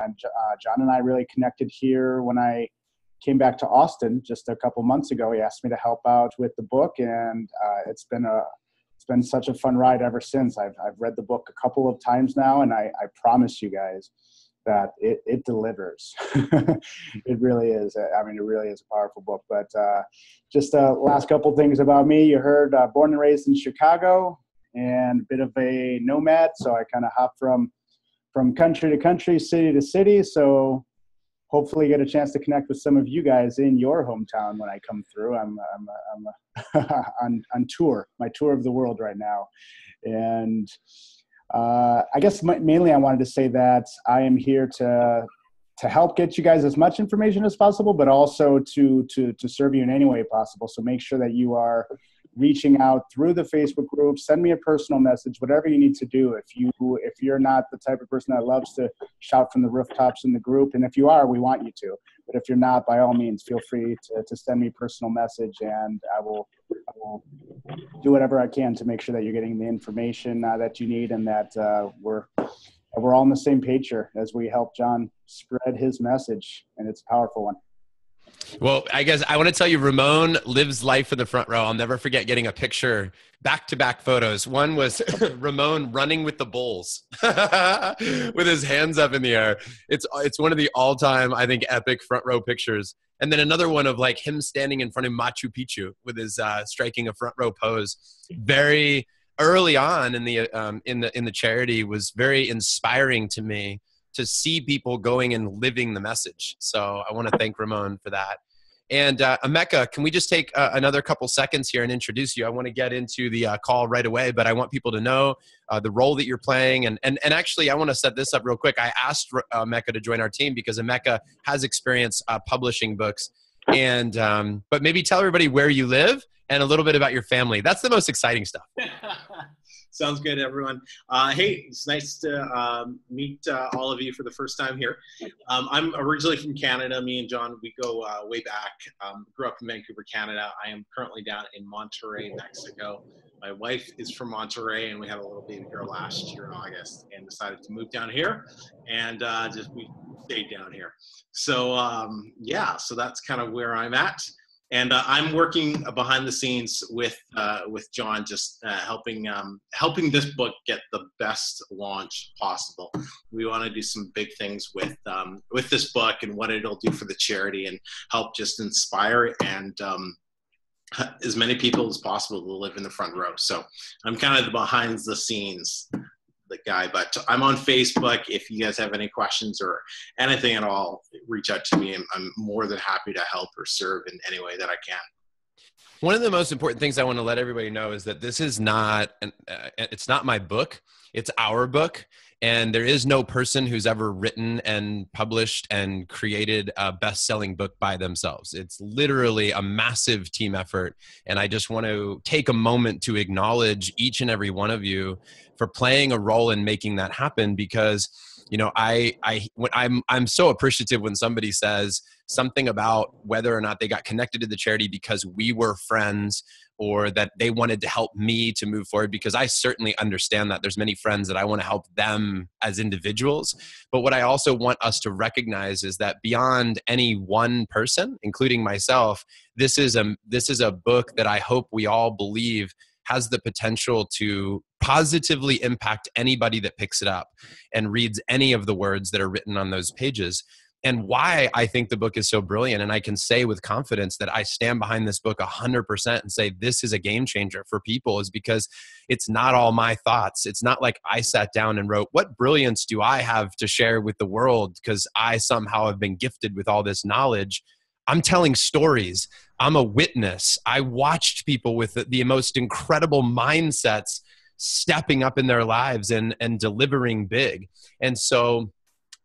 and uh, Jon and I really connected here when I came back to Austin just a couple months ago. He asked me to help out with the book, and uh, it's been a it's been such a fun ride ever since. I've I've read the book a couple of times now, and I, I promise you guys that it, it delivers. it really is. I mean, it really is a powerful book. But uh, just uh, last couple things about me. You heard uh, born and raised in Chicago, and a bit of a nomad. So I kind of hop from from country to country, city to city. So hopefully get a chance to connect with some of you guys in your hometown when I come through. I'm, I'm, I'm on, on tour, my tour of the world right now. And uh, I guess mainly I wanted to say that I am here to to help get you guys as much information as possible, but also to to to serve you in any way possible. So make sure that you are reaching out through the Facebook group. Send me a personal message, whatever you need to do. If you if you're not the type of person that loves to shout from the rooftops in the group, and if you are, we want you to. But if you're not, by all means, feel free to, to send me a personal message, and I will I will do whatever I can to make sure that you're getting the information uh, that you need, and that uh, we're we're all on the same page here as we help Jon spread his message, and it's a powerful one. Well, I guess I want to tell you, Ramon lives life in the front row. I'll never forget getting a picture, back to back photos. One was Ramon running with the bulls with his hands up in the air. It's, it's one of the all time, I think, epic front row pictures. And then another one of like him standing in front of Machu Picchu with his uh, striking a front row pose. Very early on in the, um, in the, in the charity was very inspiring to me to see people going and living the message. So I want to thank Ramon for that. And uh, Emeka, can we just take uh, another couple seconds here and introduce you? I want to get into the uh, call right away, but I want people to know uh, the role that you're playing. And, and, and actually, I want to set this up real quick. I asked uh, Emeka to join our team because Emeka has experience uh, publishing books. And um, but maybe tell everybody where you live and a little bit about your family. That's the most exciting stuff. Sounds good, everyone. Uh, hey, it's nice to um, meet uh, all of you for the first time here. Um, I'm originally from Canada. Me and Jon, we go uh, way back. Um, grew up in Vancouver, Canada. I am currently down in Monterrey, Mexico. My wife is from Monterrey, and we had a little baby girl last year in August, and decided to move down here, and uh, just we stayed down here. So um, yeah, so that's kind of where I'm at and uh, I'm working behind the scenes with uh, with Jon, just uh, helping um, helping this book get the best launch possible. We want to do some big things with um, with this book and what it'll do for the charity, and help just inspire and um, as many people as possible to live in the front row. So I'm kind of behind the scenes the guy. But I'm on Facebook. If you guys have any questions or anything at all, reach out to me. I'm, I'm more than happy to help or serve in any way that I can. One of the most important things I want to let everybody know is that this is not an, uh, it's not my book. It's our book and there is no person who's ever written and published and created a best-selling book by themselves it's literally a massive team effort and i just want to take a moment to acknowledge each and every one of you for playing a role in making that happen because you know i i when i'm i'm so appreciative when somebody says something about whether or not they got connected to the charity because we were friends or that they wanted to help me to move forward because I certainly understand that. There's many friends that I want to help them as individuals. But what I also want us to recognize is that beyond any one person including myself this is a this is a book that I hope we all believe has the potential to positively impact anybody that picks it up and reads any of the words that are written on those pages and why I think the book is so brilliant. And I can say with confidence that I stand behind this book 100% and say this is a game changer for people is because it's not all my thoughts. It's not like I sat down and wrote, What brilliance do I have to share with the world because I somehow have been gifted with all this knowledge? I'm telling stories. I'm a witness. I watched people with the, the most incredible mindsets stepping up in their lives and, and delivering big. And so,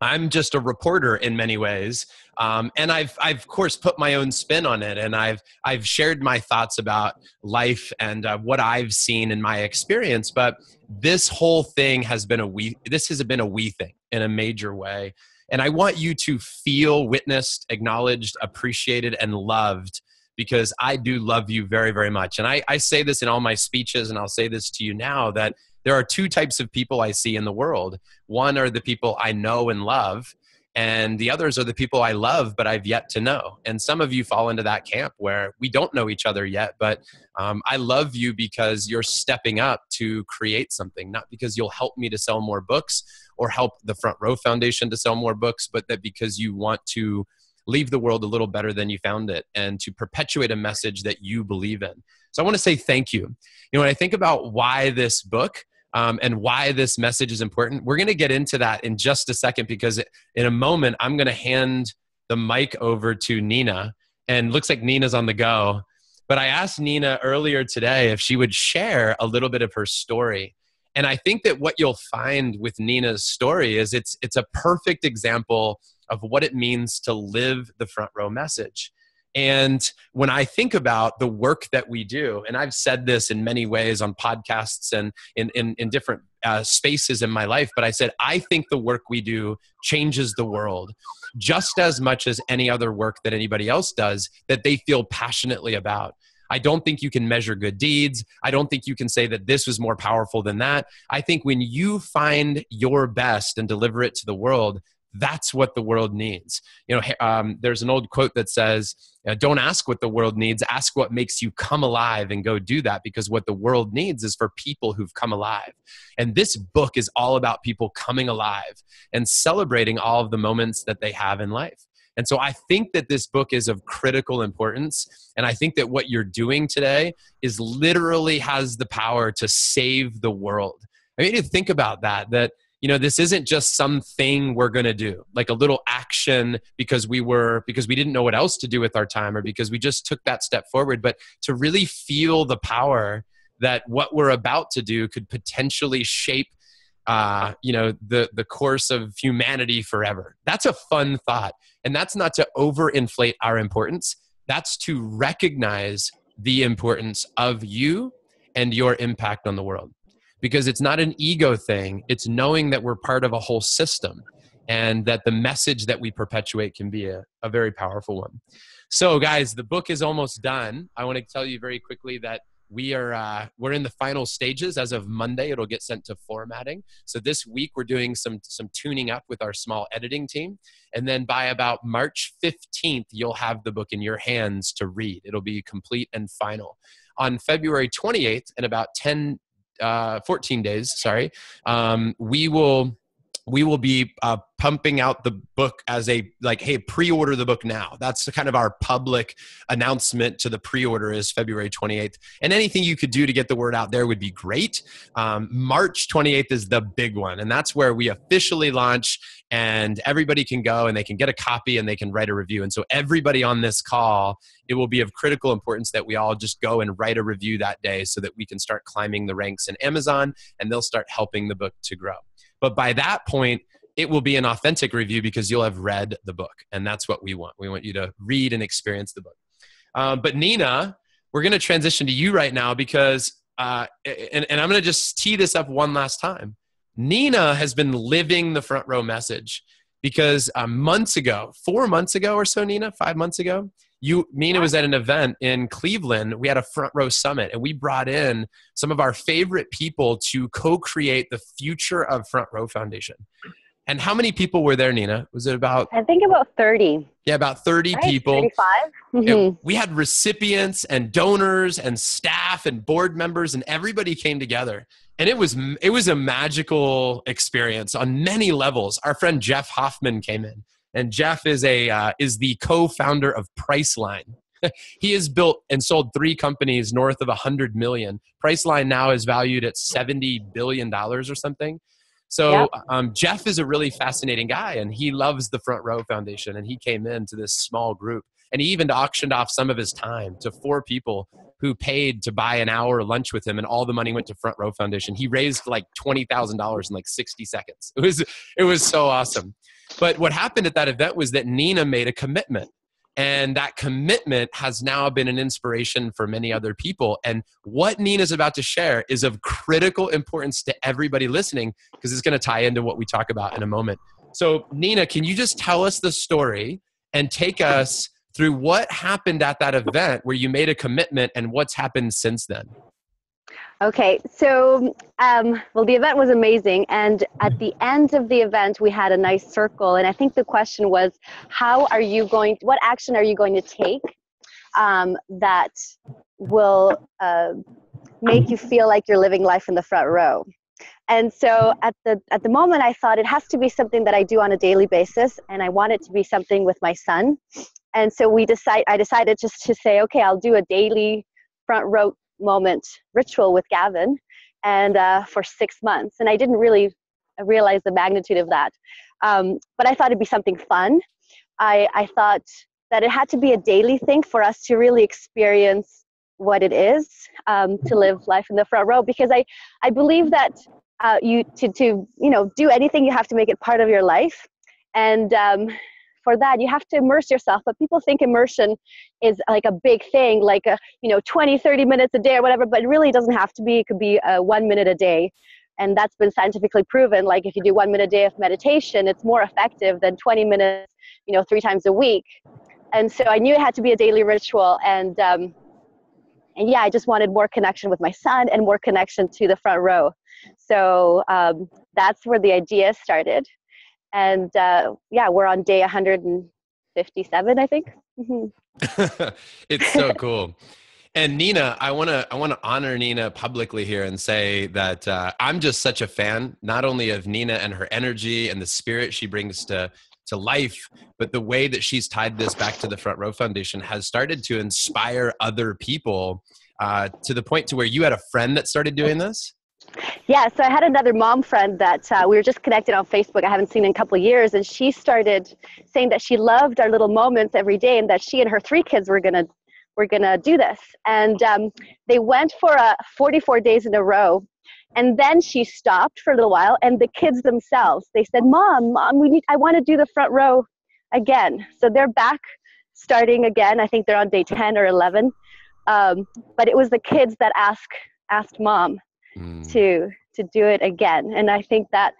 I'm just a reporter in many ways, um, and I've, I've of course put my own spin on it, and I've I've shared my thoughts about life and uh, what I've seen in my experience. But this whole thing has been a we. This has been a we thing in a major way, and I want you to feel witnessed, acknowledged, appreciated, and loved because I do love you very, very much. And I, I say this in all my speeches, and I'll say this to you now that there are two types of people I see in the world. One are the people I know and love, and the others are the people I love, but I've yet to know. And some of you fall into that camp where we don't know each other yet, but um, I love you because you're stepping up to create something, not because you'll help me to sell more books or help the Front Row Foundation to sell more books, but that because you want to leave the world a little better than you found it and to perpetuate a message that you believe in. So I want to say thank you. You know, when I think about why this book, um, and why this message is important. We're going to get into that in just a second because in a moment, I'm going to hand the mic over to Nina. And looks like Nina's on the go. But I asked Nina earlier today if she would share a little bit of her story. And I think that what you'll find with Nina's story is it's, it's a perfect example of what it means to live the front row message. And when I think about the work that we do, and I've said this in many ways on podcasts and in, in, in different uh, spaces in my life, but I said, I think the work we do changes the world just as much as any other work that anybody else does that they feel passionately about. I don't think you can measure good deeds. I don't think you can say that this was more powerful than that. I think when you find your best and deliver it to the world, that's what the world needs. You know, um, there's an old quote that says, "Don't ask what the world needs. Ask what makes you come alive, and go do that." Because what the world needs is for people who've come alive. And this book is all about people coming alive and celebrating all of the moments that they have in life. And so I think that this book is of critical importance. And I think that what you're doing today is literally has the power to save the world. I mean, you think about that, that you know this isn't just something we're going to do like a little action because we were because we didn't know what else to do with our time or because we just took that step forward but to really feel the power that what we're about to do could potentially shape uh, you know the the course of humanity forever. That's a fun thought. And that's not to overinflate our importance. That's to recognize the importance of you and your impact on the world because it's not an ego thing it's knowing that we're part of a whole system and that the message that we perpetuate can be a, a very powerful one. So guys the book is almost done. I want to tell you very quickly that we are uh, we're in the final stages as of monday. It'll get sent to formatting. So this week we're doing some some tuning up with our small editing team. And then by about march 15th you'll have the book in your hands to read. It'll be complete and final. On february 28th in about 10 uh, 14 days, sorry, um, we will we will be uh, pumping out the book as a like hey pre-order the book now. That's kind of our public announcement to the pre-order is february 28th and anything you could do to get the word out there would be great. Um, march 28th is the big one and that's where we officially launch and everybody can go and they can get a copy and they can write a review. And so everybody on this call it will be of critical importance that we all just go and write a review that day so that we can start climbing the ranks in amazon and they'll start helping the book to grow but by that point, it will be an authentic review because you'll have read the book. And that's what we want. We want you to read and experience the book. Um, but Nina, we're going to transition to you right now because, uh, and, and I'm going to just tee this up one last time. Nina has been living the front row message because uh, months ago, four months ago or so, Nina, five months ago, you Nina was at an event in Cleveland. We had a front row summit and we brought in some of our favorite people to co-create the future of Front Row Foundation. And how many people were there, Nina? Was it about? I think about 30. Yeah, about 30 right? people. 35. Mm-hmm. We had recipients and donors and staff and board members and everybody came together. And it was it was a magical experience on many levels. Our friend Jeff Hoffman came in and Jeff is a uh, is the co-founder of Priceline. he has built and sold three companies north of a hundred million. Priceline now is valued at seventy billion dollars or something. So yep. um, Jeff is a really fascinating guy, and he loves the Front Row Foundation. And he came into this small group, and he even auctioned off some of his time to four people who paid to buy an hour lunch with him, and all the money went to Front Row Foundation. He raised like twenty thousand dollars in like sixty seconds. It was it was so awesome. But what happened at that event was that Nina made a commitment. And that commitment has now been an inspiration for many other people. And what Nina's about to share is of critical importance to everybody listening because it's going to tie into what we talk about in a moment. So, Nina, can you just tell us the story and take us through what happened at that event where you made a commitment and what's happened since then? Okay, so um, well, the event was amazing, and at the end of the event, we had a nice circle, and I think the question was, how are you going? What action are you going to take um, that will uh, make you feel like you're living life in the front row? And so at the at the moment, I thought it has to be something that I do on a daily basis, and I want it to be something with my son. And so we decide. I decided just to say, okay, I'll do a daily front row moment ritual with Gavin and uh, for six months. And I didn't really realize the magnitude of that. Um, but I thought it'd be something fun. I, I thought that it had to be a daily thing for us to really experience what it is um, to live life in the front row because I, I believe that uh, you to, to you know do anything you have to make it part of your life and um, for that you have to immerse yourself. But people think immersion is like a big thing like a you know 20 30 minutes a day or whatever but it really doesn't have to be. It could be uh, one minute a day. And that's been scientifically proven like if you do one minute a day of meditation it's more effective than 20 minutes you know three times a week. And so i knew it had to be a daily ritual and um, and yeah i just wanted more connection with my son and more connection to the front row. So um, that's where the idea started and uh, yeah, we're on day 157, I think. Mm-hmm. it's so cool. And Nina, I want to I want to honor Nina publicly here and say that uh, I'm just such a fan, not only of Nina and her energy and the spirit she brings to to life, but the way that she's tied this back to the Front Row Foundation has started to inspire other people uh, to the point to where you had a friend that started doing this. Yeah, so I had another mom friend that uh, we were just connected on Facebook. I haven't seen in a couple years, and she started saying that she loved our little moments every day, and that she and her three kids were gonna were gonna do this. And um, they went for uh, 44 days in a row, and then she stopped for a little while, and the kids themselves they said, "Mom, mom, we need. I want to do the front row again." So they're back, starting again. I think they're on day 10 or 11. Um, but it was the kids that asked asked mom mm. to to do it again. And i think that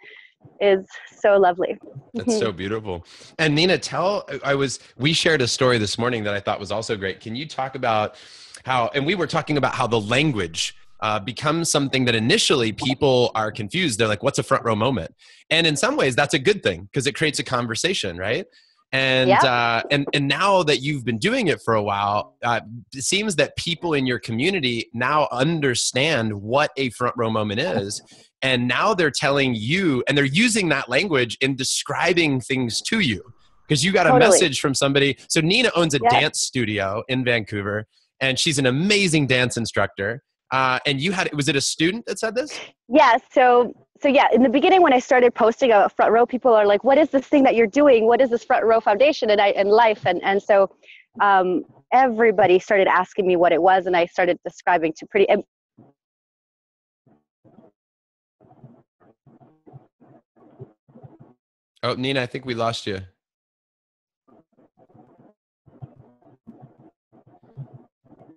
is so lovely. That's so beautiful. And nina tell i was we shared a story this morning that i thought was also great. Can you talk about how and we were talking about how the language uh, becomes something that initially people are confused. They're like what's a front row moment? And in some ways that's a good thing because it creates a conversation right and yeah. uh, and and now that you've been doing it for a while uh, it seems that people in your community now understand what a front row moment is and now they're telling you and they're using that language in describing things to you. Because you got a message from somebody so nina owns a dance studio in vancouver and she's an amazing dance instructor uh, and you had was it a student that said this? Yeah so so yeah in the beginning when i started posting a front row people are like what is this thing that you're doing? What is this front row foundation and i and life? And and so um, everybody started asking me what it was and i started describing to pretty and, oh nina i think we lost you.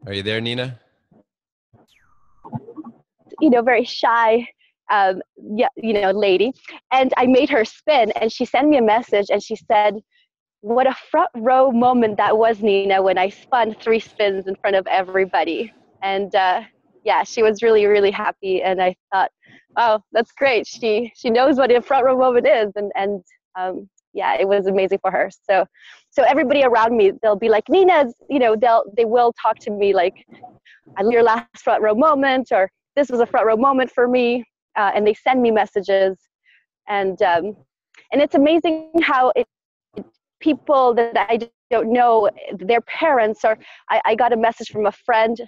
Are you there nina? You know, very shy, um, yeah, you know, lady. And I made her spin, and she sent me a message, and she said, "What a front row moment that was, Nina, when I spun three spins in front of everybody." And uh, yeah, she was really, really happy, and I thought, "Oh, that's great. She she knows what a front row moment is," and and um, yeah, it was amazing for her. So, so everybody around me, they'll be like, Nina's, you know, they'll they will talk to me like, I your last front row moment, or this was a front row moment for me uh, and they send me messages. And um, and it's amazing how it, people that i don't know their parents or I, I got a message from a friend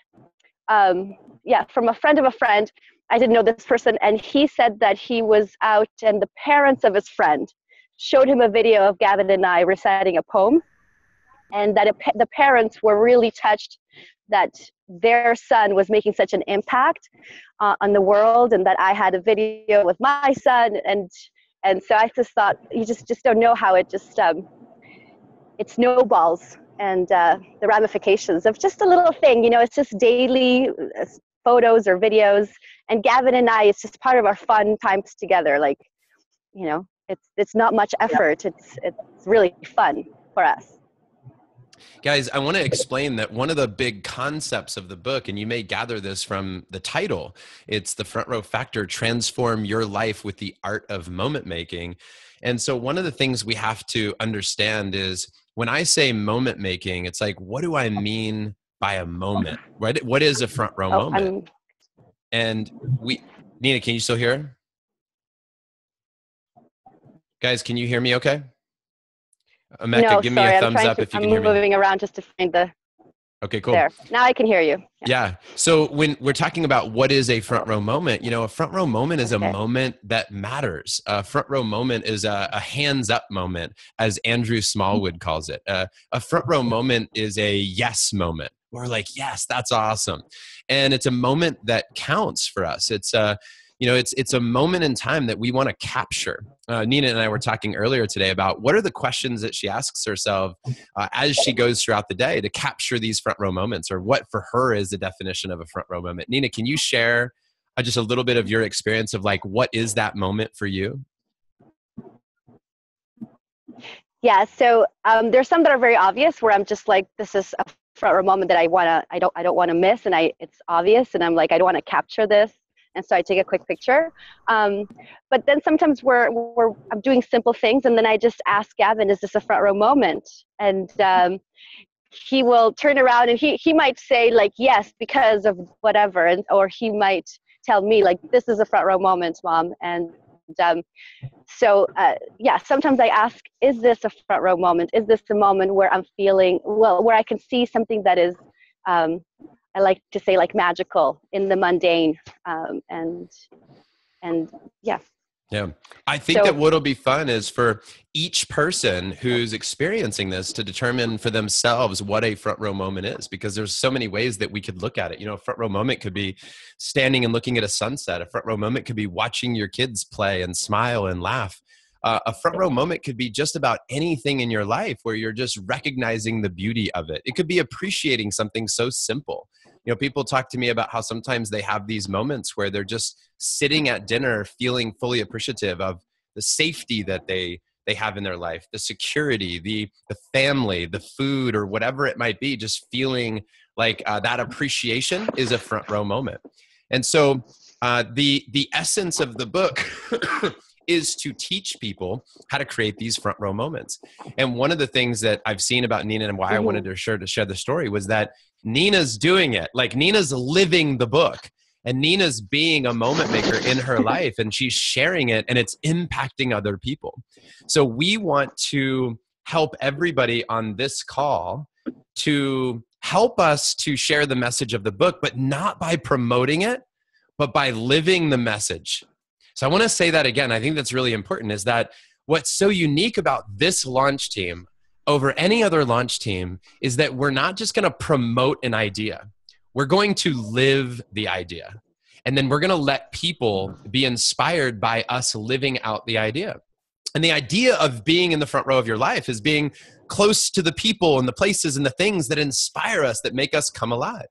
um, yeah from a friend of a friend. I didn't know this person. And he said that he was out and the parents of his friend showed him a video of gavin and i reciting a poem. And that it, the parents were really touched that their son was making such an impact uh, on the world and that i had a video with my son and and so i just thought you just just don't know how it just um, it snowballs and uh, the ramifications of just a little thing you know it's just daily uh, photos or videos. And gavin and i it's just part of our fun times together like you know it's it's not much effort it's it's really fun for us Guys, I want to explain that one of the big concepts of the book, and you may gather this from the title, it's the front row factor transform your life with the art of moment making. And so, one of the things we have to understand is when I say moment making, it's like, what do I mean by a moment? Right? What is a front row oh, moment? I'm... And we, Nina, can you still hear? Guys, can you hear me okay? Emeka, no, give sorry, me a thumbs up to, if you I'm can hear me. I'm moving around just to find the. Okay, cool. There. Now I can hear you. Yeah. yeah. So when we're talking about what is a front row moment, you know, a front row moment is okay. a moment that matters. A front row moment is a, a hands up moment, as Andrew Smallwood calls it. Uh, a front row moment is a yes moment. We're like, yes, that's awesome, and it's a moment that counts for us. It's a uh, you know it's it's a moment in time that we want to capture. Uh, nina and i were talking earlier today about what are the questions that she asks herself uh, as she goes throughout the day to capture these front row moments or what for her is the definition of a front row moment. Nina can you share uh, just a little bit of your experience of like what is that moment for you? Yeah so um, there's some that are very obvious where i'm just like this is a front row moment that i want to i don't i don't want to miss and i it's obvious and i'm like i don't want to capture this and so I take a quick picture. Um, but then sometimes we're, we're I'm doing simple things, and then I just ask Gavin, "Is this a front row moment?" And um, he will turn around and he he might say like, "Yes," because of whatever, and or he might tell me like, "This is a front row moment, mom," and um, so uh, yeah sometimes i ask is this a front row moment is this a moment where i'm feeling well where i can see something that is um, I like to say like magical in the mundane, um, and and yeah. Yeah. I think so, that what'll be fun is for each person who's experiencing this to determine for themselves what a front row moment is because there's so many ways that we could look at it. You know, a front row moment could be standing and looking at a sunset. A front row moment could be watching your kids play and smile and laugh. Uh, a front row moment could be just about anything in your life where you're just recognizing the beauty of it. It could be appreciating something so simple you know people talk to me about how sometimes they have these moments where they're just sitting at dinner feeling fully appreciative of the safety that they they have in their life the security the the family the food or whatever it might be just feeling like uh, that appreciation is a front row moment and so uh, the the essence of the book is to teach people how to create these front row moments. And one of the things that I've seen about Nina and why I wanted mm-hmm. to share to share the story was that Nina's doing it. Like Nina's living the book and Nina's being a moment maker in her life and she's sharing it and it's impacting other people. So we want to help everybody on this call to help us to share the message of the book, but not by promoting it, but by living the message. So I want to say that again. I think that's really important is that what's so unique about this launch team over any other launch team is that we're not just going to promote an idea. We're going to live the idea. And then we're going to let people be inspired by us living out the idea. And the idea of being in the front row of your life is being close to the people and the places and the things that inspire us, that make us come alive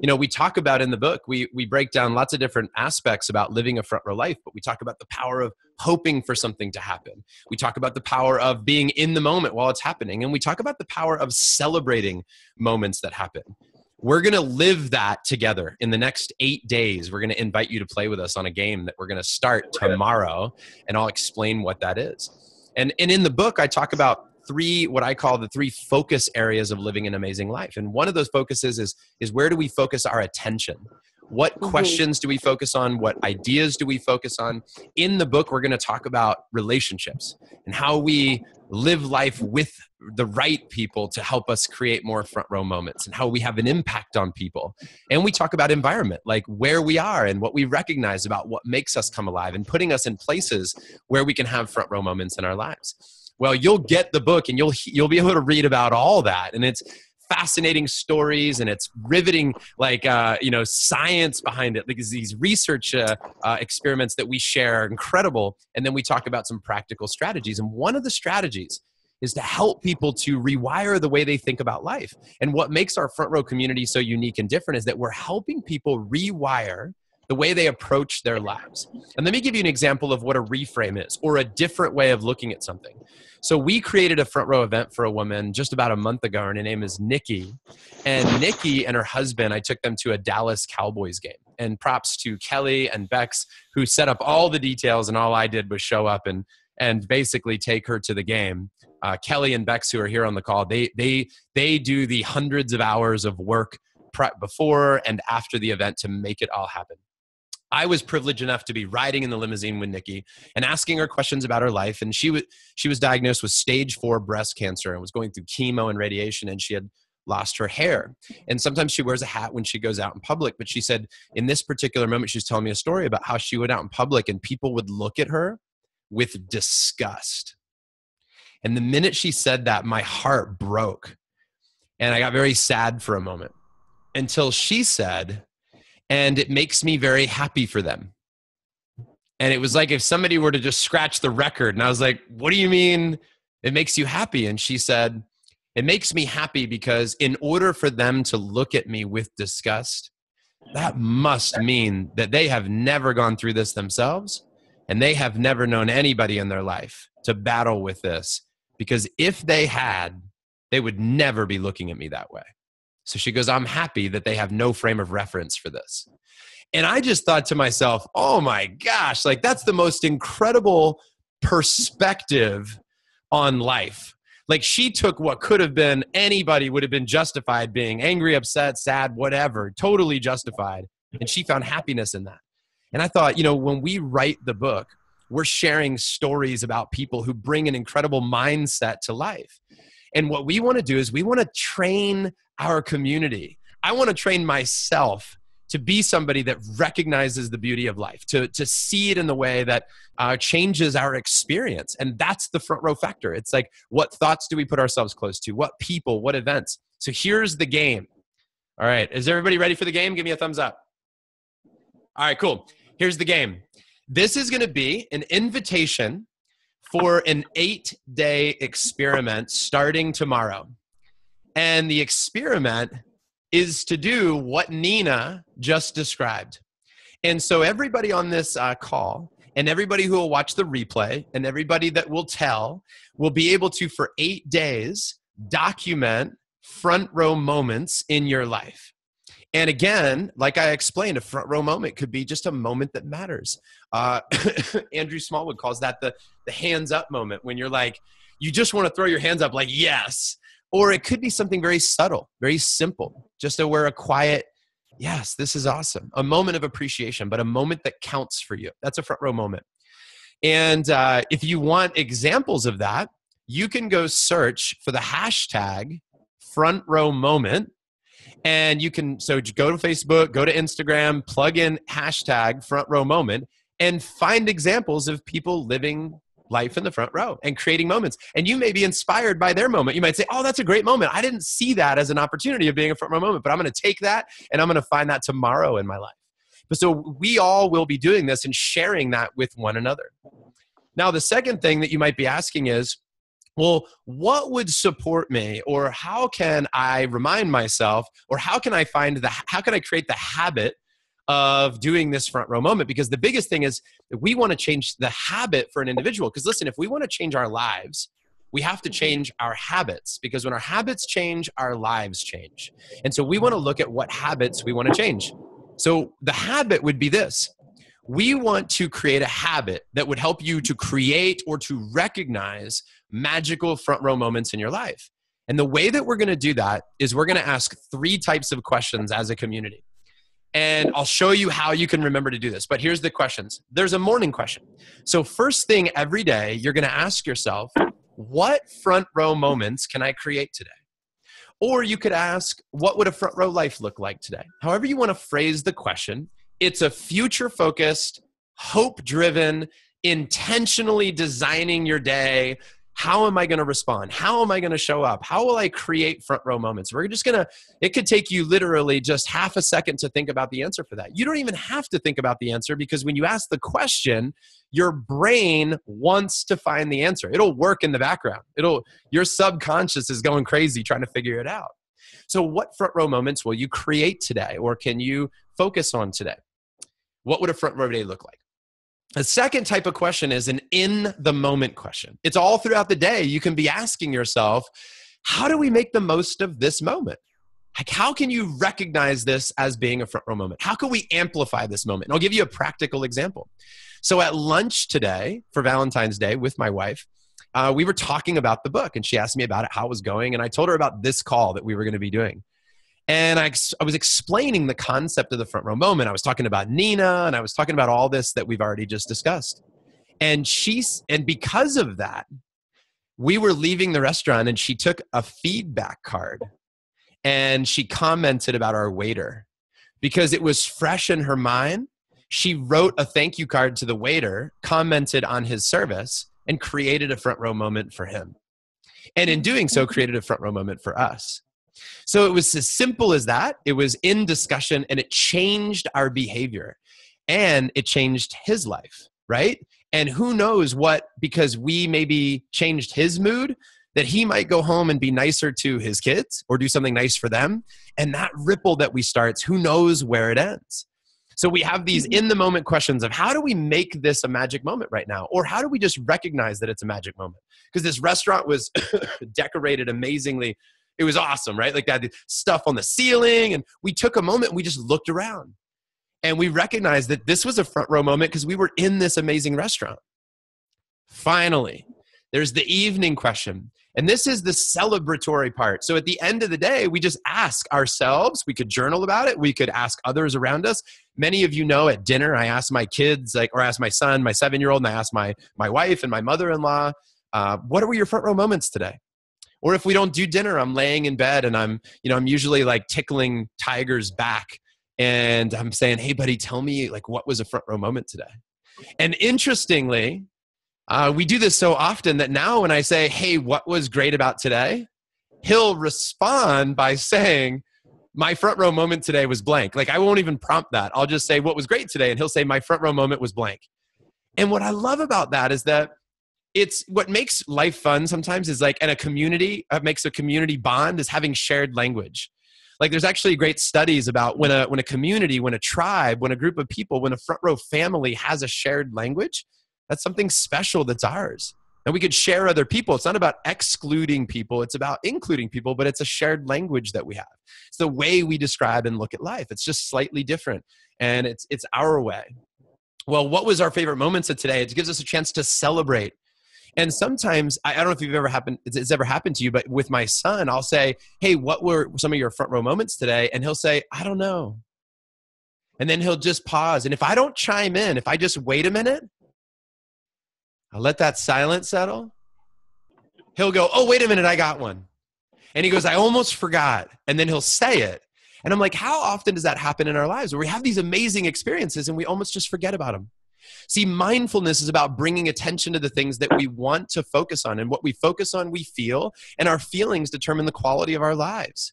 you know we talk about in the book we we break down lots of different aspects about living a front row life but we talk about the power of hoping for something to happen. We talk about the power of being in the moment while it's happening and we talk about the power of celebrating moments that happen. We're going to live that together in the next eight days. We're going to invite you to play with us on a game that we're going to start tomorrow and i'll explain what that is. And and in the book i talk about three what i call the three focus areas of living an amazing life. And one of those focuses is is where do we focus our attention? What mm-hmm. questions do we focus on? What ideas do we focus on? In the book we're going to talk about relationships and how we live life with the right people to help us create more front row moments and how we have an impact on people. And we talk about environment like where we are and what we recognize about what makes us come alive and putting us in places where we can have front row moments in our lives well, you'll get the book and you'll you'll be able to read about all that, and it's fascinating stories and it's riveting like uh, you know science behind it because these research uh, uh, experiments that we share are incredible. And then we talk about some practical strategies. And one of the strategies is to help people to rewire the way they think about life. And what makes our front row community so unique and different is that we're helping people rewire the way they approach their lives. And let me give you an example of what a reframe is or a different way of looking at something. So we created a front row event for a woman just about a month ago. And her name is Nikki. And Nikki and her husband, I took them to a Dallas Cowboys game. And props to Kelly and Bex, who set up all the details, and all I did was show up and and basically take her to the game. Uh, Kelly and Bex, who are here on the call, they they they do the hundreds of hours of work prep before and after the event to make it all happen. I was privileged enough to be riding in the limousine with Nikki and asking her questions about her life. And she was she was diagnosed with stage four breast cancer and was going through chemo and radiation, and she had lost her hair. And sometimes she wears a hat when she goes out in public. But she said in this particular moment, she's telling me a story about how she went out in public and people would look at her with disgust. And the minute she said that, my heart broke. And I got very sad for a moment until she said, and it makes me very happy for them. And it was like if somebody were to just scratch the record, and I was like, What do you mean it makes you happy? And she said, It makes me happy because in order for them to look at me with disgust, that must mean that they have never gone through this themselves and they have never known anybody in their life to battle with this. Because if they had, they would never be looking at me that way. So she goes, I'm happy that they have no frame of reference for this. And I just thought to myself, oh my gosh, like that's the most incredible perspective on life. Like she took what could have been anybody would have been justified being angry, upset, sad, whatever, totally justified. And she found happiness in that. And I thought, you know, when we write the book, we're sharing stories about people who bring an incredible mindset to life. And what we want to do is we want to train our community. I want to train myself to be somebody that recognizes the beauty of life, to, to see it in the way that uh, changes our experience. And that's the front row factor. It's like, what thoughts do we put ourselves close to? What people? What events? So here's the game. All right. Is everybody ready for the game? Give me a thumbs up. All right, cool. Here's the game. This is going to be an invitation for an eight day experiment starting tomorrow. And the experiment is to do what Nina just described. And so, everybody on this uh, call, and everybody who will watch the replay, and everybody that will tell, will be able to, for eight days, document front row moments in your life. And again, like I explained, a front row moment could be just a moment that matters. Uh, Andrew Smallwood calls that the, the hands up moment when you're like, you just want to throw your hands up, like, yes. Or it could be something very subtle, very simple, just a, where a quiet, yes, this is awesome, a moment of appreciation, but a moment that counts for you. That's a front row moment. And uh, if you want examples of that, you can go search for the hashtag front row moment and you can, so go to Facebook, go to Instagram, plug in hashtag front row moment, and find examples of people living life in the front row and creating moments. And you may be inspired by their moment. You might say, Oh, that's a great moment. I didn't see that as an opportunity of being a front row moment, but I'm going to take that and I'm going to find that tomorrow in my life. But so we all will be doing this and sharing that with one another. Now, the second thing that you might be asking is, well, what would support me, or how can I remind myself, or how can I find the, how can I create the habit of doing this front row moment? Because the biggest thing is we want to change the habit for an individual. Because listen, if we want to change our lives, we have to mm-hmm. change our habits because when our habits change, our lives change. And so we want to look at what habits we want to change. So the habit would be this we want to create a habit that would help you to create or to recognize magical front row moments in your life. And the way that we're going to do that is we're going to ask three types of questions as a community. And I'll show you how you can remember to do this. But here's the questions there's a morning question. So, first thing every day, you're going to ask yourself, what front row moments can I create today? Or you could ask, what would a front row life look like today? However, you want to phrase the question, it's a future focused, hope driven, intentionally designing your day how am I going to respond? How am I going to show up? How will I create front row moments? We're just going to, it could take you literally just half a second to think about the answer for that. You don't even have to think about the answer because when you ask the question, your brain wants to find the answer. It'll work in the background. It'll, your subconscious is going crazy trying to figure it out. So, what front row moments will you create today or can you focus on today? What would a front row day look like? The second type of question is an in the moment question. It's all throughout the day. You can be asking yourself, how do we make the most of this moment? Like, how can you recognize this as being a front row moment? How can we amplify this moment? And I'll give you a practical example. So, at lunch today for Valentine's Day with my wife, uh, we were talking about the book, and she asked me about it, how it was going, and I told her about this call that we were going to be doing. And I, I was explaining the concept of the front row moment. I was talking about Nina and I was talking about all this that we've already just discussed. And she's, and because of that, we were leaving the restaurant and she took a feedback card and she commented about our waiter because it was fresh in her mind. She wrote a thank you card to the waiter, commented on his service, and created a front row moment for him. And in doing so, created a front row moment for us. So it was as simple as that. It was in discussion and it changed our behavior and it changed his life, right? And who knows what, because we maybe changed his mood, that he might go home and be nicer to his kids or do something nice for them. And that ripple that we starts, who knows where it ends. So we have these mm-hmm. in the moment questions of how do we make this a magic moment right now? Or how do we just recognize that it's a magic moment? Because this restaurant was decorated amazingly it was awesome, right? Like that stuff on the ceiling. And we took a moment and we just looked around and we recognized that this was a front row moment because we were in this amazing restaurant. Finally, there's the evening question. And this is the celebratory part. So at the end of the day, we just ask ourselves, we could journal about it, we could ask others around us. Many of you know at dinner, I ask my kids, like, or ask my son, my seven year old, and I ask my, my wife and my mother in law, uh, what were your front row moments today? Or if we don't do dinner i'm laying in bed and i'm you know i'm usually like tickling tiger's back and i'm saying hey buddy tell me like what was a front row moment today? And interestingly uh, we do this so often that now when i say hey what was great about today? he'll respond by saying my front row moment today was blank. Like i won't even prompt that. I'll just say what was great today? And he'll say my front row moment was blank. And what i love about that is that it's what makes life fun sometimes is like and a community uh, makes a community bond is having shared language. Like there's actually great studies about when a when a community when a tribe when a group of people when a front row family has a shared language that's something special that's ours. And we could share other people. It's not about excluding people. It's about including people but it's a shared language that we have. It's the way we describe and look at life. It's just slightly different and it's it's our way. Well what was our favorite moments of today? It gives us a chance to celebrate and sometimes I, I don't know if you've ever happened it's, it's ever happened to you, but with my son, I'll say, "Hey, what were some of your front row moments today?" And he'll say, "I don't know." And then he'll just pause. And if I don't chime in, if I just wait a minute, I'll let that silence settle. He'll go, "Oh, wait a minute, I got one." And he goes, "I almost forgot." And then he'll say it. And I'm like, how often does that happen in our lives where we have these amazing experiences and we almost just forget about them? See, mindfulness is about bringing attention to the things that we want to focus on. And what we focus on, we feel, and our feelings determine the quality of our lives.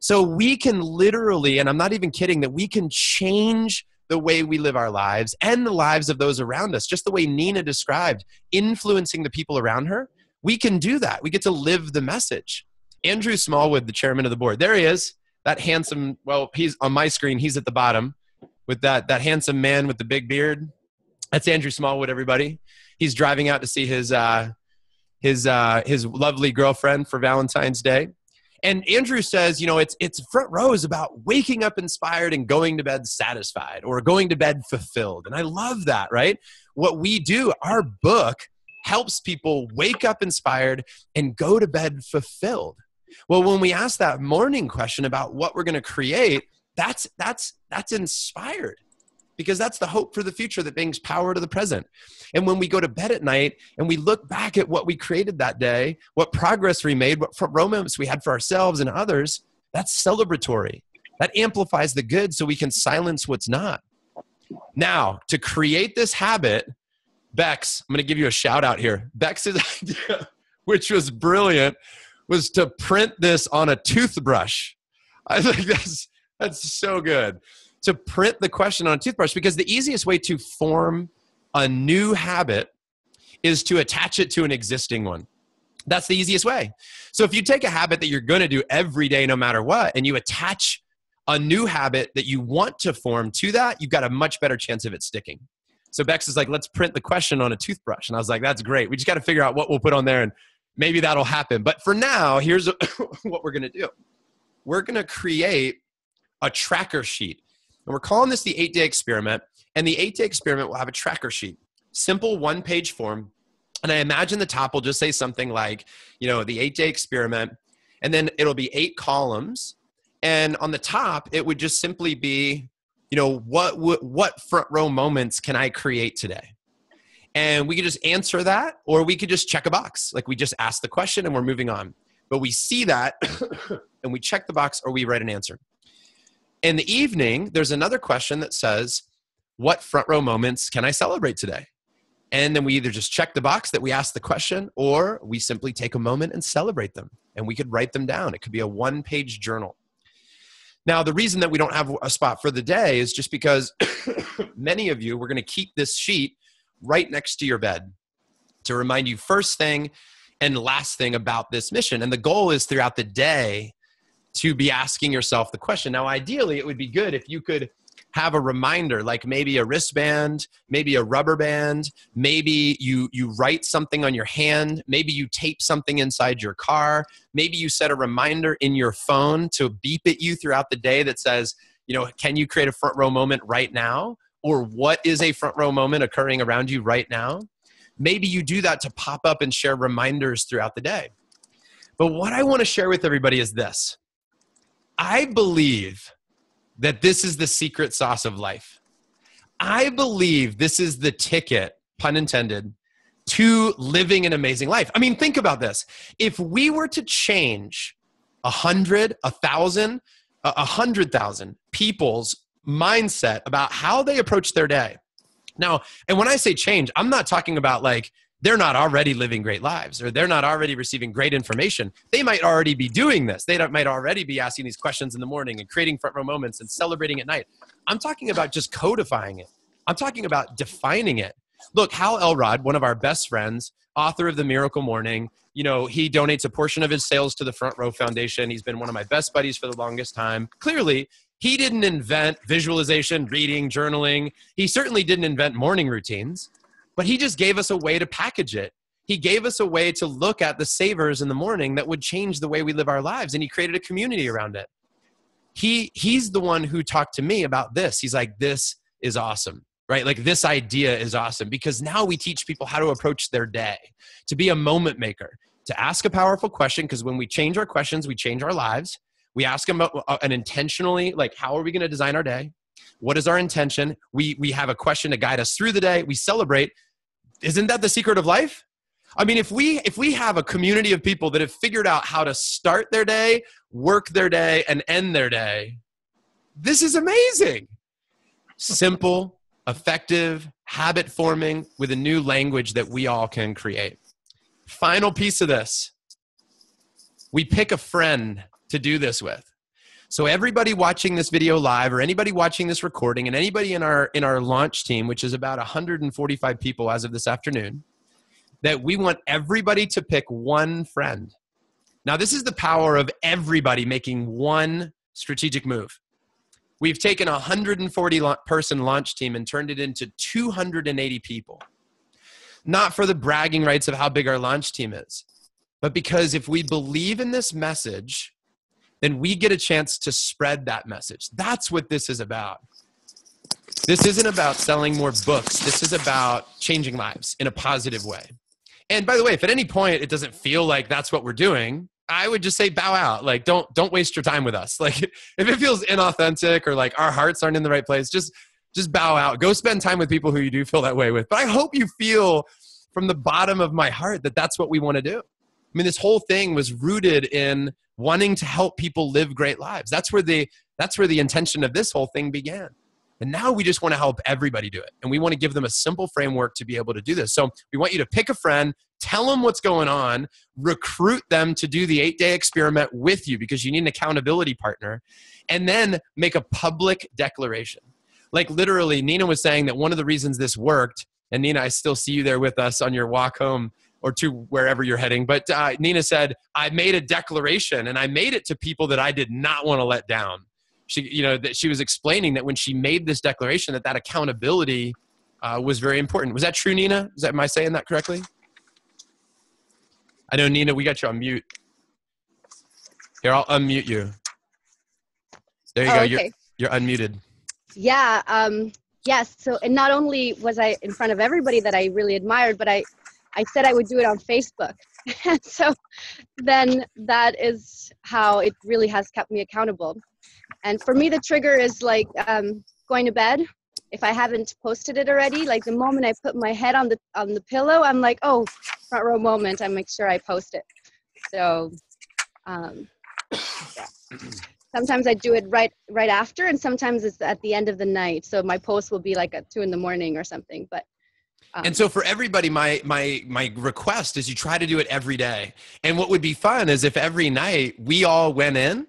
So we can literally, and I'm not even kidding, that we can change the way we live our lives and the lives of those around us, just the way Nina described, influencing the people around her. We can do that. We get to live the message. Andrew Smallwood, the chairman of the board, there he is, that handsome, well, he's on my screen, he's at the bottom with that, that handsome man with the big beard. That's Andrew Smallwood, everybody. He's driving out to see his uh, his uh, his lovely girlfriend for Valentine's Day. And Andrew says, you know, it's it's front row is about waking up inspired and going to bed satisfied or going to bed fulfilled. And I love that, right? What we do, our book helps people wake up inspired and go to bed fulfilled. Well, when we ask that morning question about what we're going to create, that's that's that's inspired because that's the hope for the future that brings power to the present. And when we go to bed at night and we look back at what we created that day, what progress we made, what romance we had for ourselves and others, that's celebratory. That amplifies the good so we can silence what's not. Now, to create this habit, Bex, I'm going to give you a shout out here. Bex's idea, which was brilliant, was to print this on a toothbrush. I think that's that's so good to print the question on a toothbrush because the easiest way to form a new habit is to attach it to an existing one. That's the easiest way. So if you take a habit that you're going to do every day, no matter what, and you attach a new habit that you want to form to that, you've got a much better chance of it sticking. So Bex is like, let's print the question on a toothbrush. And I was like, that's great. We just got to figure out what we'll put on there and maybe that'll happen. But for now, here's what we're going to do we're going to create a tracker sheet. And we're calling this the eight day experiment. And the eight day experiment will have a tracker sheet, simple one page form. And I imagine the top will just say something like, you know, the eight day experiment. And then it'll be eight columns. And on the top, it would just simply be, you know, what, what, what front row moments can I create today? And we could just answer that, or we could just check a box. Like we just ask the question and we're moving on. But we see that and we check the box or we write an answer. In the evening, there's another question that says, What front row moments can I celebrate today? And then we either just check the box that we asked the question or we simply take a moment and celebrate them. And we could write them down. It could be a one page journal. Now, the reason that we don't have a spot for the day is just because many of you, we're going to keep this sheet right next to your bed to remind you first thing and last thing about this mission. And the goal is throughout the day to be asking yourself the question. Now, ideally, it would be good if you could have a reminder like maybe a wristband maybe a rubber band maybe you you write something on your hand maybe you tape something inside your car maybe you set a reminder in your phone to beep at you throughout the day that says you know can you create a front row moment right now? Or what is a front row moment occurring around you right now? Maybe you do that to pop up and share reminders throughout the day. But what i want to share with everybody is this I believe that this is the secret sauce of life. I believe this is the ticket, pun intended, to living an amazing life. I mean, think about this. If we were to change a hundred, a thousand, a hundred thousand people's mindset about how they approach their day. Now, and when I say change, I'm not talking about like they're not already living great lives or they're not already receiving great information. They might already be doing this. They might already be asking these questions in the morning and creating front row moments and celebrating at night. I'm talking about just codifying it. I'm talking about defining it. Look, Hal Elrod, one of our best friends, author of The Miracle Morning, you know, he donates a portion of his sales to the Front Row Foundation. He's been one of my best buddies for the longest time. Clearly, he didn't invent visualization, reading, journaling. He certainly didn't invent morning routines but he just gave us a way to package it. He gave us a way to look at the savers in the morning that would change the way we live our lives, and he created a community around it. He he's the one who talked to me about this. He's like, "This is awesome." Right? Like this idea is awesome because now we teach people how to approach their day, to be a moment maker, to ask a powerful question because when we change our questions, we change our lives. We ask them uh, an intentionally like how are we going to design our day? What is our intention? We we have a question to guide us through the day. We celebrate isn't that the secret of life? I mean, if we if we have a community of people that have figured out how to start their day, work their day, and end their day, this is amazing. Simple, effective, habit forming with a new language that we all can create. Final piece of this we pick a friend to do this with. So everybody watching this video live or anybody watching this recording and anybody in our in our launch team which is about 145 people as of this afternoon that we want everybody to pick one friend. Now this is the power of everybody making one strategic move. We've taken a 140 person launch team and turned it into 280 people. Not for the bragging rights of how big our launch team is, but because if we believe in this message, then we get a chance to spread that message. That's what this is about. This isn't about selling more books. This is about changing lives in a positive way. And by the way, if at any point it doesn't feel like that's what we're doing, I would just say bow out. Like don't don't waste your time with us. Like if it feels inauthentic or like our hearts aren't in the right place, just just bow out. Go spend time with people who you do feel that way with. But I hope you feel from the bottom of my heart that that's what we want to do. I mean, this whole thing was rooted in wanting to help people live great lives. That's where the that's where the intention of this whole thing began. And now we just want to help everybody do it. And we want to give them a simple framework to be able to do this. So we want you to pick a friend, tell them what's going on, recruit them to do the eight day experiment with you because you need an accountability partner, and then make a public declaration. Like literally, Nina was saying that one of the reasons this worked, and Nina, I still see you there with us on your walk home or to wherever you're heading. But uh, Nina said, I made a declaration and I made it to people that I did not want to let down. she you know that she was explaining that when she made this declaration that that accountability uh, was very important was that true nina is that am i saying that correctly i know nina we got you on mute here i'll unmute you there you Oh, go okay. you're you're unmuted Yeah. Um, yes. So, and not only was I in front of everybody that I really admired, but I, I said I would do it on Facebook. and so then that is how it really has kept me accountable. And for me, the trigger is like um, going to bed. If I haven't posted it already, like the moment I put my head on the on the pillow, I'm like, oh, front row moment. I make sure I post it. So, um, yeah. sometimes I do it right right after, and sometimes it's at the end of the night. So my post will be like at two in the morning or something. But um, and so for everybody my my my request is you try to do it every day. And what would be fun is if every night we all went in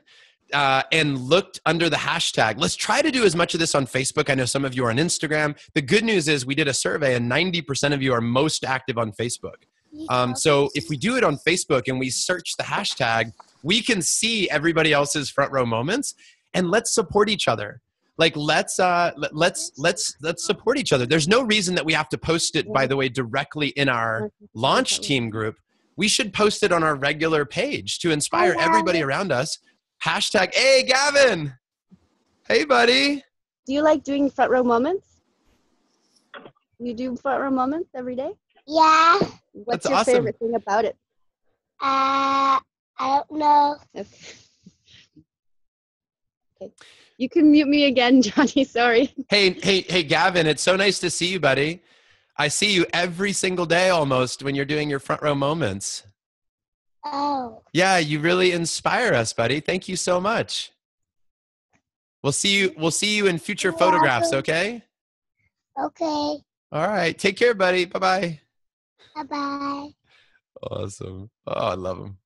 uh, and looked under the hashtag. Let's try to do as much of this on facebook. I know some of you are on instagram. The good news is we did a survey and 90% of you are most active on facebook. Um, so if we do it on facebook and we search the hashtag we can see everybody else's front row moments and let's support each other like let's uh let- let's let's let's support each other there's no reason that we have to post it by the way directly in our launch team group we should post it on our regular page to inspire everybody around us hashtag hey gavin hey buddy do you like doing front row moments? You do front row moments every day. Yeah. What's That's your awesome. favorite thing about it? Uh, I don't know. Okay. You can mute me again, Johnny. Sorry. hey hey hey gavin it's so nice to see you buddy i see you every single day almost when you're doing your front row moments Oh, yeah you really inspire us buddy thank you so much we'll see you we'll see you in future You're photographs welcome. okay okay. all right take care buddy bye-bye Bye bye. Awesome. Oh, I love them.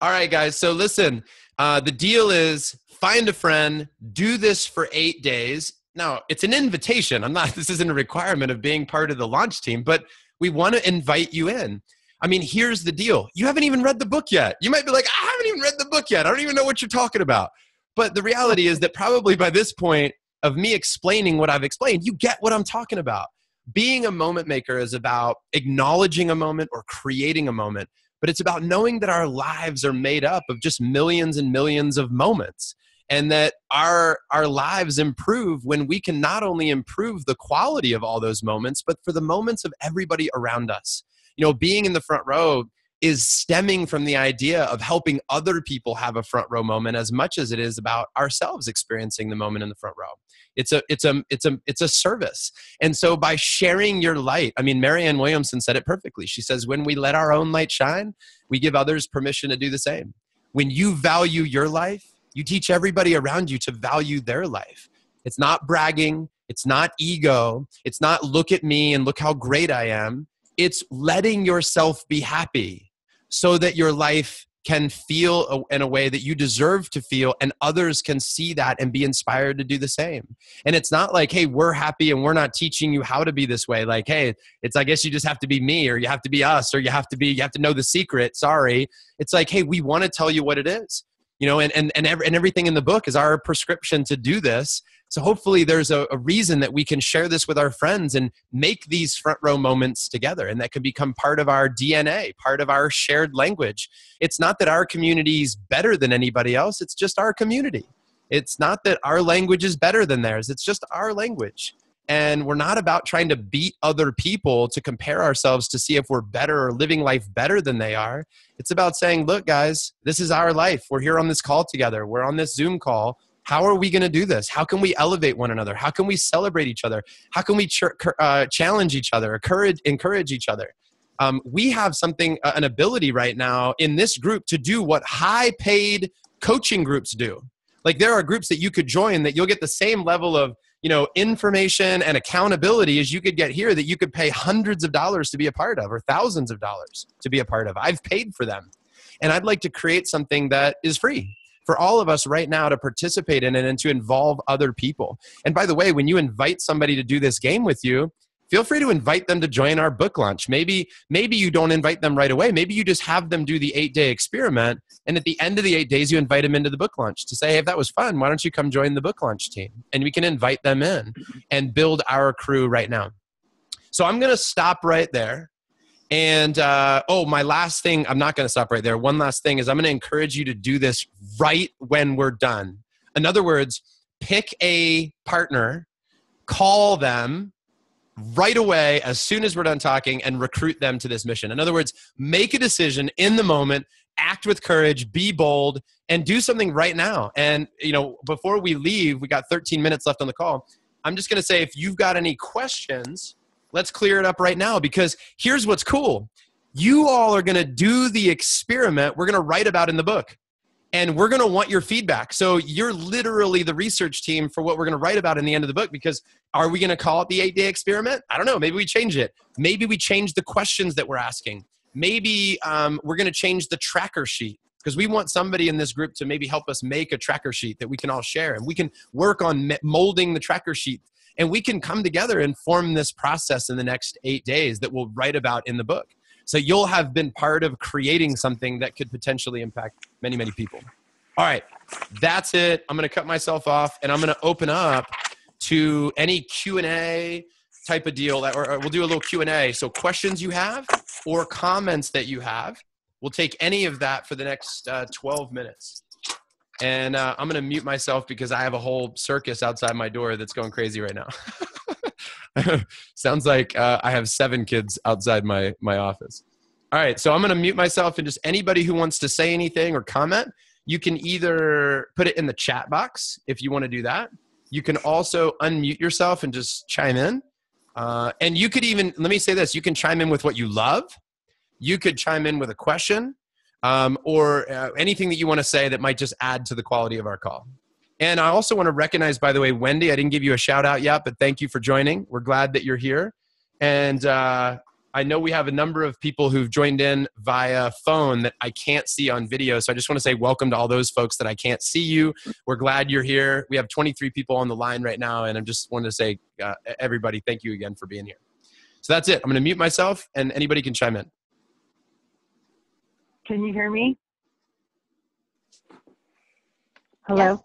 All right, guys. So listen, uh, the deal is find a friend, do this for eight days. Now, it's an invitation. I'm not, this isn't a requirement of being part of the launch team, but we want to invite you in. I mean, here's the deal. You haven't even read the book yet. You might be like, I haven't even read the book yet. I don't even know what you're talking about. But the reality is that probably by this point of me explaining what I've explained, you get what I'm talking about being a moment maker is about acknowledging a moment or creating a moment, but it's about knowing that our lives are made up of just millions and millions of moments and that our our lives improve when we can not only improve the quality of all those moments but for the moments of everybody around us. You know being in the front row is stemming from the idea of helping other people have a front row moment as much as it is about ourselves experiencing the moment in the front row it's a it's a it's a it's a service. And so by sharing your light i mean marianne williamson said it perfectly. She says when we let our own light shine we give others permission to do the same. When you value your life you teach everybody around you to value their life. It's not bragging. It's not ego. It's not look at me and look how great i am. It's letting yourself be happy so that your life can feel in a way that you deserve to feel and others can see that and be inspired to do the same. And it's not like hey we're happy and we're not teaching you how to be this way. Like hey it's i guess you just have to be me or you have to be us or you have to be you have to know the secret sorry. It's like hey we want to tell you what it is you know and and and, every, and everything in the book is our prescription to do this so hopefully there's a, a reason that we can share this with our friends and make these front row moments together and that can become part of our dna part of our shared language. It's not that our community is better than anybody else it's just our community. It's not that our language is better than theirs it's just our language. And we're not about trying to beat other people to compare ourselves to see if we're better or living life better than they are. It's about saying look guys this is our life. We're here on this call together. We're on this zoom call how are we going to do this? How can we elevate one another? How can we celebrate each other? How can we ch- uh, challenge each other encourage, encourage each other? Um, we have something uh, an ability right now in this group to do what high paid coaching groups do. Like there are groups that you could join that you'll get the same level of you know information and accountability as you could get here that you could pay hundreds of dollars to be a part of or thousands of dollars to be a part of. I've paid for them. And i'd like to create something that is free for all of us right now to participate in it and to involve other people and by the way when you invite somebody to do this game with you feel free to invite them to join our book launch. Maybe maybe you don't invite them right away. Maybe you just have them do the 8-day experiment and at the end of the 8 days you invite them into the book launch to say, "Hey, if that was fun, why don't you come join the book launch team?" And we can invite them in and build our crew right now. So I'm going to stop right there. And uh, oh, my last thing, I'm not going to stop right there. One last thing is I'm going to encourage you to do this right when we're done. In other words, pick a partner, call them right away as soon as we're done talking and recruit them to this mission. In other words, make a decision in the moment, act with courage, be bold, and do something right now. And, you know, before we leave, we got 13 minutes left on the call. I'm just going to say if you've got any questions, let's clear it up right now because here's what's cool. You all are going to do the experiment we're going to write about in the book. And we're going to want your feedback. So you're literally the research team for what we're going to write about in the end of the book because are we going to call it the eight day experiment? I don't know. Maybe we change it. Maybe we change the questions that we're asking. Maybe um, we're going to change the tracker sheet because we want somebody in this group to maybe help us make a tracker sheet that we can all share and we can work on molding the tracker sheet and we can come together and form this process in the next eight days that we'll write about in the book. So you'll have been part of creating something that could potentially impact many, many people. All right, that's it. I'm going to cut myself off and I'm going to open up to any Q&A type of deal that, or we'll do a little Q&A. So questions you have or comments that you have, we'll take any of that for the next uh, 12 minutes. And uh, I'm going to mute myself because I have a whole circus outside my door that's going crazy right now. Sounds like uh, I have seven kids outside my, my office. All right, so I'm going to mute myself and just anybody who wants to say anything or comment, you can either put it in the chat box if you want to do that. You can also unmute yourself and just chime in. Uh, and you could even, let me say this, you can chime in with what you love. You could chime in with a question um, or uh, anything that you want to say that might just add to the quality of our call. And I also want to recognize, by the way, Wendy, I didn't give you a shout out yet, but thank you for joining. We're glad that you're here. And uh, I know we have a number of people who've joined in via phone that I can't see on video. So I just want to say welcome to all those folks that I can't see you. We're glad you're here. We have 23 people on the line right now. And I just wanted to say, uh, everybody, thank you again for being here. So that's it. I'm going to mute myself and anybody can chime in. Can you hear me? Hello? Yes.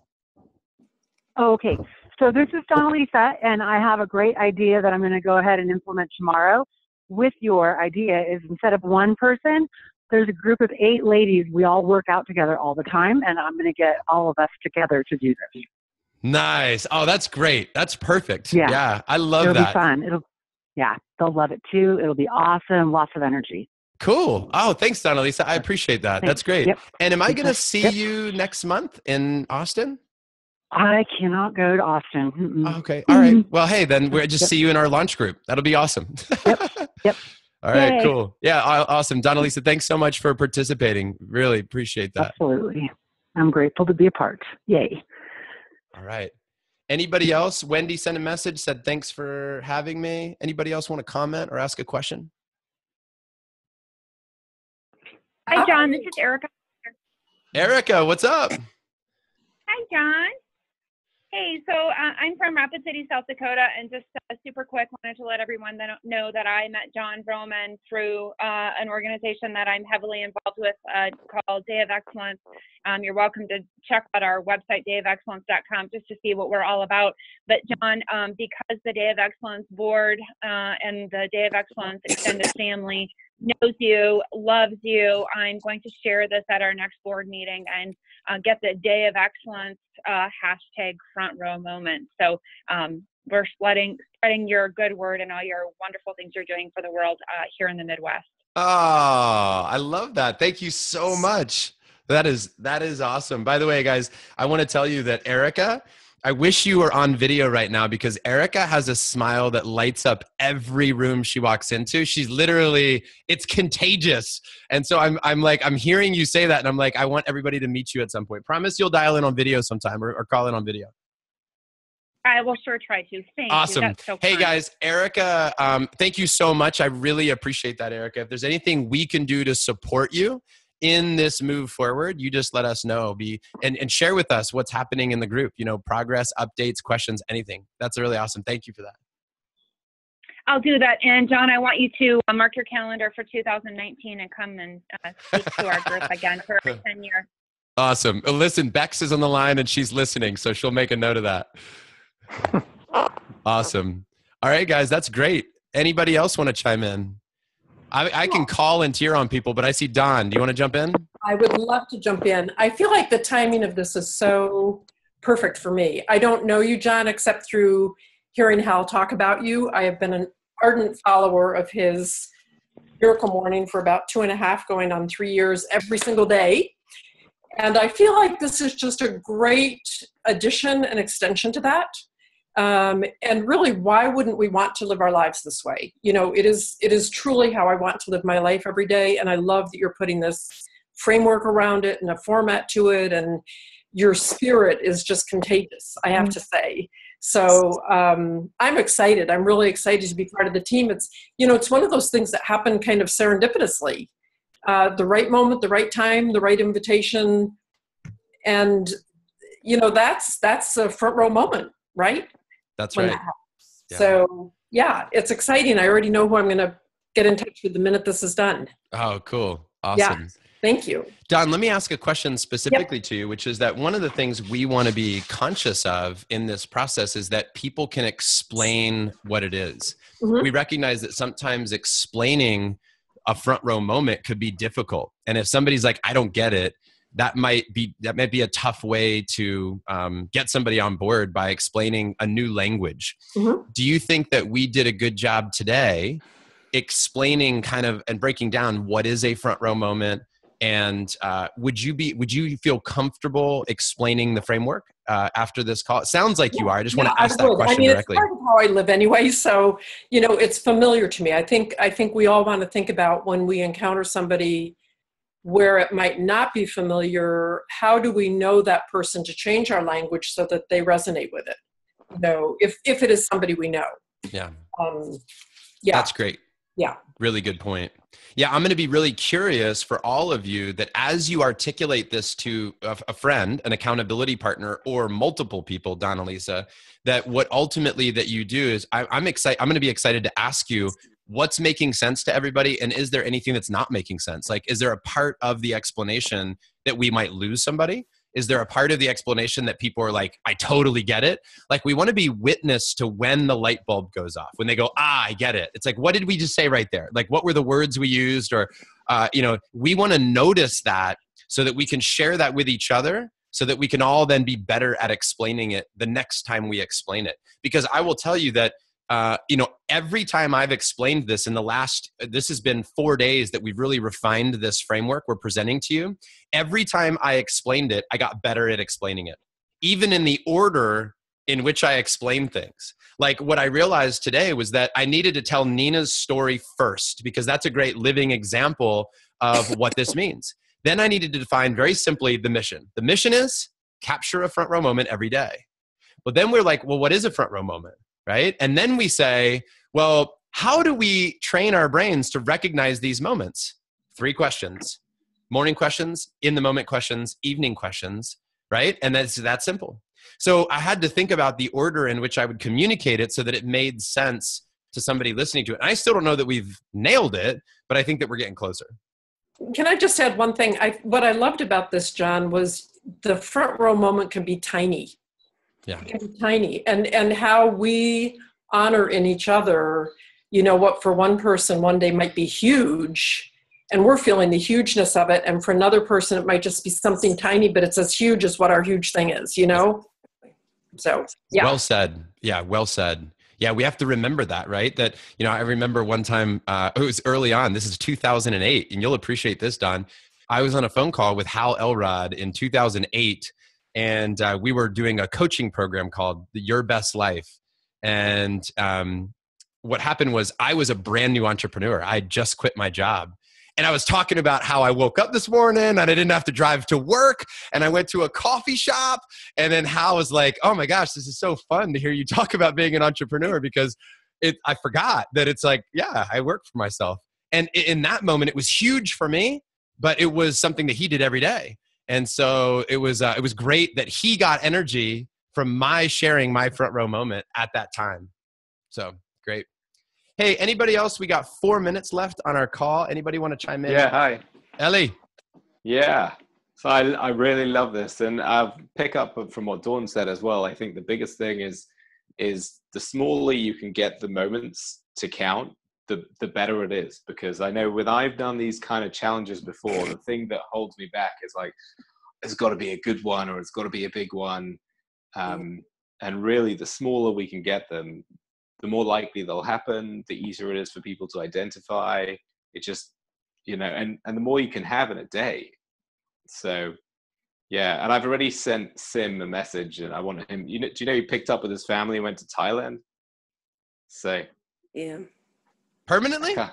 Oh, okay. So this is Donalisa, and I have a great idea that I'm going to go ahead and implement tomorrow. With your idea is instead of one person, there's a group of eight ladies. We all work out together all the time, and I'm going to get all of us together to do this. Nice. Oh, that's great. That's perfect. Yeah, yeah I love It'll that. It'll be fun. It'll, yeah, they'll love it too. It'll be awesome. Lots of energy. Cool. Oh, thanks, Donna Lisa. I appreciate that. That's great. Yep. And am I going to see yep. you next month in Austin? I cannot go to Austin. Okay. All right. Mm-hmm. Well, hey, then we'll just yep. see you in our launch group. That'll be awesome. yep. Yep. All right. Yay. Cool. Yeah. Awesome. Donna Lisa, thanks so much for participating. Really appreciate that. Absolutely. I'm grateful to be a part. Yay. All right. Anybody else? Wendy sent a message, said thanks for having me. Anybody else want to comment or ask a question? Hi, Jon. This is Erica. Erica, what's up? Hi, Jon. Hey, so uh, I'm from Rapid City, South Dakota, and just uh, super quick, wanted to let everyone know that I met Jon Vroman through uh, an organization that I'm heavily involved with uh, called Day of Excellence. Um, you're welcome to check out our website, dayofexcellence.com, just to see what we're all about. But Jon, um, because the Day of Excellence board uh, and the Day of Excellence extended family knows you, loves you. I'm going to share this at our next board meeting and uh, get the Day of Excellence uh, hashtag front row moment. So um, we're spreading spreading your good word and all your wonderful things you're doing for the world uh, here in the Midwest. Oh, I love that. Thank you so much. That is that is awesome. By the way, guys, I want to tell you that Erica I wish you were on video right now because Erica has a smile that lights up every room she walks into. She's literally, it's contagious. And so I'm, I'm like, I'm hearing you say that, and I'm like, I want everybody to meet you at some point. Promise you'll dial in on video sometime or, or call in on video. I will sure try to. Thank awesome. So hey guys, Erica, um, thank you so much. I really appreciate that, Erica. If there's anything we can do to support you, in this move forward, you just let us know. Be and, and share with us what's happening in the group, you know, progress, updates, questions, anything. That's really awesome. Thank you for that. I'll do that. And Jon, I want you to uh, mark your calendar for 2019 and come and uh, speak to our group again for our 10 year. Awesome. Uh, Listen, Bex is on the line and she's listening, so she'll make a note of that. awesome. All right, guys, that's great. Anybody else want to chime in? I, I can call and tear on people, but I see Don. Do you want to jump in? I would love to jump in. I feel like the timing of this is so perfect for me. I don't know you, Jon, except through hearing Hal talk about you. I have been an ardent follower of his Miracle Morning for about two and a half, going on three years every single day. And I feel like this is just a great addition and extension to that. Um, and really, why wouldn't we want to live our lives this way? You know, it is it is truly how I want to live my life every day. And I love that you're putting this framework around it and a format to it, and your spirit is just contagious. I have to say. So um, I'm excited. I'm really excited to be part of the team. It's you know, it's one of those things that happen kind of serendipitously. Uh, the right moment, the right time, the right invitation, and you know that's that's a front row moment, right? That's right. that. Yeah. So yeah, it's exciting. I already know who I'm going to get in touch with the minute this is done. Oh, cool. Awesome. Yeah. Thank you. Don, let me ask a question specifically to you, which is that one of the things we want to be conscious of in this process is that people can explain what it is. Mhm. We recognize that sometimes explaining a front row moment could be difficult. And if somebody's like, I don't get it, that might be that might be a tough way to um, get somebody on board by explaining a new language. Mhm. Do you think that we did a good job today explaining kind of and breaking down what is a front row moment? And uh, would you be would you feel comfortable explaining the framework uh, after this call? It sounds like you are. I just want to ask that question I mean, directly. It's part of how I live anyway, so you know, it's familiar to me. I think I think we all want to think about when we encounter somebody where it might not be familiar. How do we know that person to change our language so that they resonate with it? You know, if if it is somebody we know. Yeah. Um, yeah. That's great. Yeah. Really good point. Yeah, I'm going to be really curious for all of you that as you articulate this to a, a friend, an accountability partner, or multiple people, Donna Lisa, that what ultimately that you do is I, I'm excited. I'm going to be excited to ask you what's making sense to everybody, and is there anything that's not making sense? Like, is there a part of the explanation that we might lose somebody? Is there a part of the explanation that people are like, I totally get it? Like, we want to be witness to when the light bulb goes off, when they go, ah, I get it. It's like, what did we just say right there? Like, what were the words we used? Or, uh, you know, we want to notice that so that we can share that with each other so that we can all then be better at explaining it the next time we explain it. Because I will tell you that uh, you know, every time I've explained this in the last, this has been four days that we've really refined this framework we're presenting to you. Every time I explained it, I got better at explaining it, even in the order in which I explained things. Like what I realized today was that I needed to tell Nina's story first because that's a great living example of what this means. Then I needed to define very simply the mission. The mission is capture a front row moment every day. But then we're like, well, what is a front row moment? Right? And then we say, well, how do we train our brains to recognize these moments? Three questions morning questions, in the moment questions, evening questions, right? And that's that simple. So I had to think about the order in which I would communicate it so that it made sense to somebody listening to it. And I still don't know that we've nailed it, but I think that we're getting closer. Can I just add one thing? I, what I loved about this, Jon, was the front row moment can be tiny. Yeah. It can be tiny. And, and how we honor in each other, you know, what for one person one day might be huge, and we're feeling the hugeness of it. And for another person, it might just be something tiny, but it's as huge as what our huge thing is, you know? So, yeah. Well said. Yeah, well said. Yeah, we have to remember that, right? That, you know, I remember one time, uh, it was early on, this is 2008, and you'll appreciate this, Don. I was on a phone call with Hal Elrod in 2008, and uh, we were doing a coaching program called Your Best Life. And um, what happened was I was a brand new entrepreneur. I had just quit my job. And I was talking about how I woke up this morning and I didn't have to drive to work and I went to a coffee shop. And then Hal was like, oh my gosh, this is so fun to hear you talk about being an entrepreneur because it, I forgot that it's like, yeah, I work for myself. And in that moment, it was huge for me, but it was something that he did every day. And so it was, uh, it was great that he got energy from my sharing my front row moment at that time. So great. Hey, anybody else? We got four minutes left on our call. Anybody want to chime in? Yeah, hi. Ellie. Yeah. So I, I really love this, and I'll pick up from what Dawn said as well. I think the biggest thing is is the smaller you can get the moments to count, the the better it is. Because I know when I've done these kind of challenges before, the thing that holds me back is like, it's got to be a good one or it's got to be a big one. Um, and really, the smaller we can get them, the more likely they'll happen. The easier it is for people to identify. It just, you know, and and the more you can have in a day. So yeah, and I've already sent Sim a message, and I want him. You know, do you know he picked up with his family and went to Thailand? So Yeah. Permanently? no,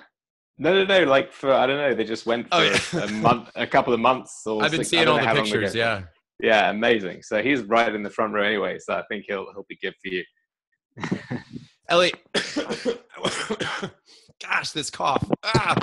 no, no. Like for I don't know, they just went for Oh, yeah. a month, a couple of months. Or I've been six- seeing all the pictures. Yeah. yeah, amazing. So he's right in the front row anyway. So I think he'll he'll be good for you. Ellie, gosh, this cough. Ah.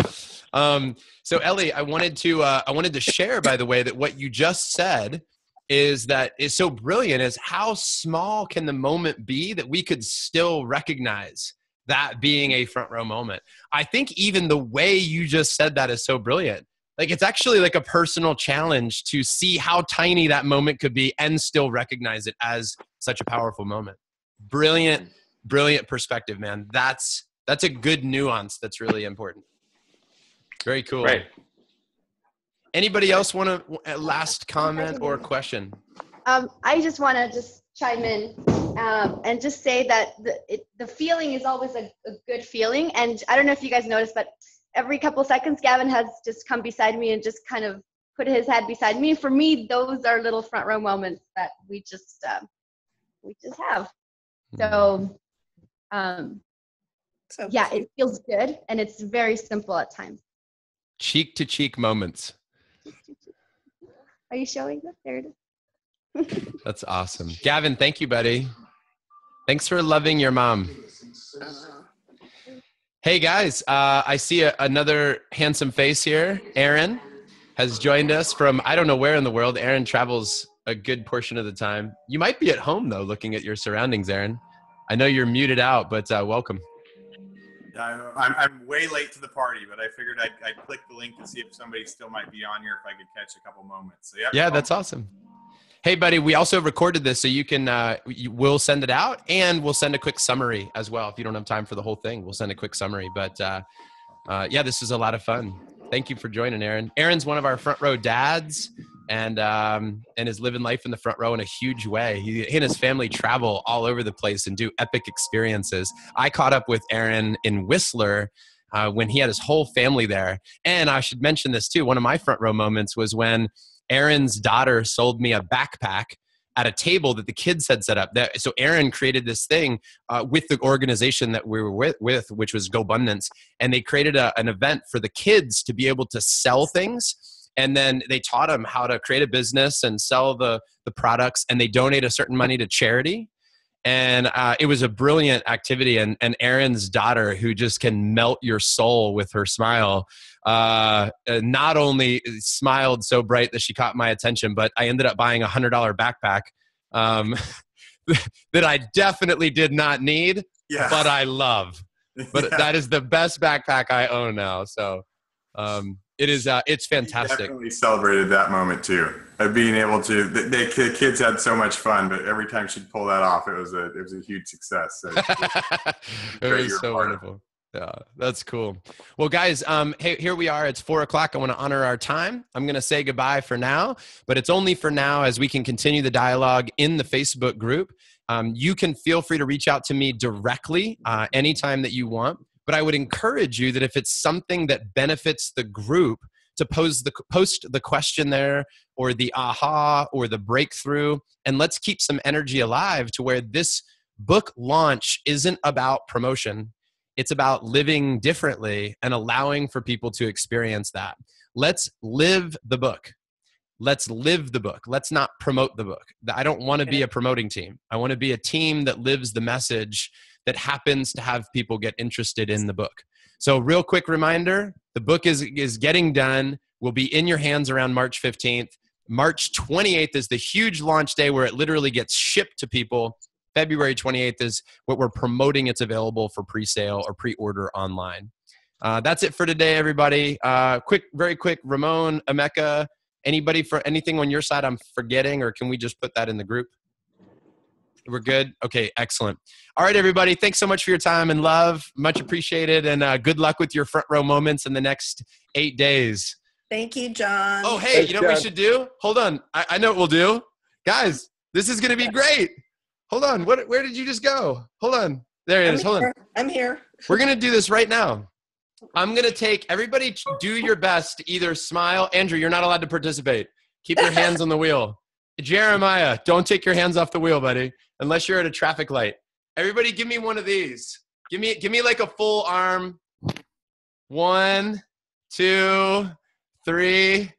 Um, so Ellie, I wanted to uh, I wanted to share, by the way, that what you just said is that is so brilliant. Is how small can the moment be that we could still recognize that being a front row moment? I think even the way you just said that is so brilliant. Like it's actually like a personal challenge to see how tiny that moment could be and still recognize it as such a powerful moment. Brilliant brilliant perspective man that's that's a good nuance that's really important very cool Right. anybody else want to last comment or question Um, I just want to just chime in um, and just say that the, it, the feeling is always a, a good feeling. And I don't know if you guys noticed, but every couple seconds, Gavin has just come beside me and just kind of put his head beside me. For me, those are little front row moments that we just um, we just have. So um, So yeah, it feels good, and it's very simple at times. cheek to cheek moments Are you showing this? There it is. that's awesome gavin thank you buddy thanks for loving your mom. Hey guys uh, i see a, another handsome face here. Aaron has joined us from i don't know where in the world. Aaron travels a good portion of the time. You might be at home though looking at your surroundings aaron. I know you're muted out but uh, welcome. I'm, I'm way late to the party, but I figured I'd, I'd click the link to see if somebody still might be on here if I could catch a couple moments. So yeah, Yeah, that's awesome. Hey, buddy, we also recorded this, so you can. Uh, we'll send it out, and we'll send a quick summary as well. If you don't have time for the whole thing, we'll send a quick summary. But uh, uh, yeah, this is a lot of fun. Thank you for joining, Aaron. Aaron's one of our front row dads, and um, and is living life in the front row in a huge way. He, he and his family travel all over the place and do epic experiences. I caught up with Aaron in Whistler. Uh, when he had his whole family there. And I should mention this too. One of my front row moments was when Aaron's daughter sold me a backpack at a table that the kids had set up. That, so Aaron created this thing uh, with the organization that we were with, with which was GoBundance, and they created a, an event for the kids to be able to sell things. And then they taught them how to create a business and sell the the products, and they donate a certain money to charity. And uh, it was a brilliant activity. And, and Aaron's daughter, who just can melt your soul with her smile, uh, not only smiled so bright that she caught my attention, but I ended up buying a hundred dollar backpack um, that I definitely did not need, Yeah. but I love. But Yeah. that is the best backpack I own now. So um, it is. Uh, it's fantastic. Definitely celebrated that moment too. Of being able to, the, the the kids had so much fun, but every time she'd pull that off, it was a it was a huge success. So it was so part of it. wonderful. Yeah, that's cool. Well, guys, um, hey, here we are. It's four o'clock. I want to honor our time. I'm going to say goodbye for now, but it's only for now as we can continue the dialogue in the Facebook group. Um, you can feel free to reach out to me directly uh, anytime that you want. But I would encourage you that if it's something that benefits the group, to pose the post the question there or the aha or the breakthrough, and let's keep some energy alive to where this book launch isn't about promotion it's about living differently and allowing for people to experience that. Let's live the book. Let's live the book. Let's not promote the book. I don't want to be a promoting team. I want to be a team that lives the message that happens to have people get interested in the book. So, real quick reminder the book is, is getting done, will be in your hands around March 15th. March 28th is the huge launch day where it literally gets shipped to people February 28th is what we're promoting. It's available for pre-sale or pre-order online. Uh, that's it for today, everybody. Uh, quick, very quick. Ramon, Emeka, anybody for anything on your side I'm forgetting, or can we just put that in the group? We're good. Okay, excellent. All right, everybody. Thanks so much for your time and love. Much appreciated, and uh, good luck with your front row moments in the next eight days. Thank you, Jon. Oh, hey, you know what we should do? Hold on. I, I know what we'll do, guys. This is going to be great. Hold on. What? Where did you just go? Hold on. There it I'm is. Hold on. I'm here. We're gonna do this right now. I'm gonna take everybody. Do your best. to Either smile. Andrew, you're not allowed to participate. Keep your hands on the wheel. Jeremiah, don't take your hands off the wheel, buddy, unless you're at a traffic light. Everybody, give me one of these. Give me, give me like a full arm. One, two, three.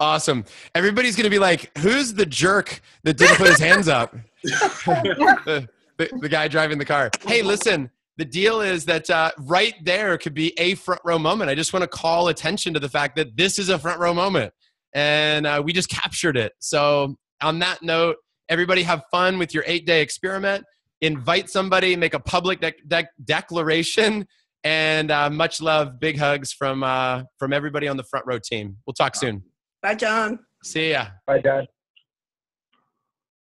Awesome. Everybody's gonna be like, "Who's the jerk that didn't put his hands up?" the, the, the guy driving the car. Hey, listen. The deal is that uh, right there could be a front row moment. I just want to call attention to the fact that this is a front row moment, and uh, we just captured it. So, on that note, everybody have fun with your eight day experiment. Invite somebody, make a public de- de- declaration, and uh, much love, big hugs from uh, from everybody on the front row team. We'll talk soon. Bye, Jon. See ya. Bye, Jon.